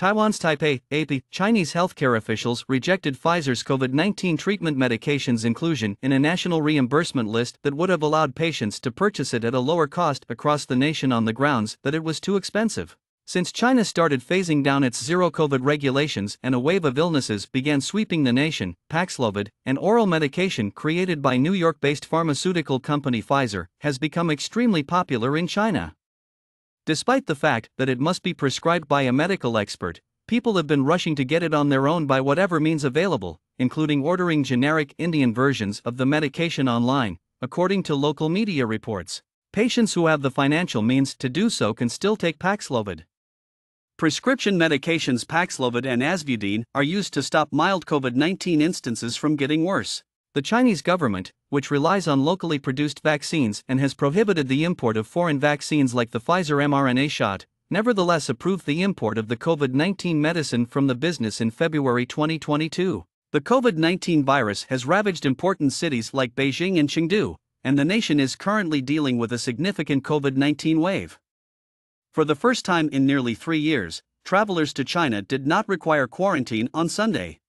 Taiwan's Taipei, AP, Chinese healthcare officials rejected Pfizer's COVID 19 treatment medications inclusion in a national reimbursement list that would have allowed patients to purchase it at a lower cost across the nation on the grounds that it was too expensive. Since China started phasing down its zero COVID regulations and a wave of illnesses began sweeping the nation, Paxlovid, an oral medication created by New York based pharmaceutical company Pfizer, has become extremely popular in China. Despite the fact that it must be prescribed by a medical expert, people have been rushing to get it on their own by whatever means available, including ordering generic Indian versions of the medication online, according to local media reports. Patients who have the financial means to do so can still take Paxlovid. Prescription medications Paxlovid and Azvudine are used to stop mild COVID 19 instances from getting worse. The Chinese government, which relies on locally produced vaccines and has prohibited the import of foreign vaccines like the Pfizer mRNA shot, nevertheless approved the import of the COVID 19 medicine from the business in February 2022. The COVID 19 virus has ravaged important cities like Beijing and Chengdu, and the nation is currently dealing with a significant COVID 19 wave. For the first time in nearly three years, travelers to China did not require quarantine on Sunday.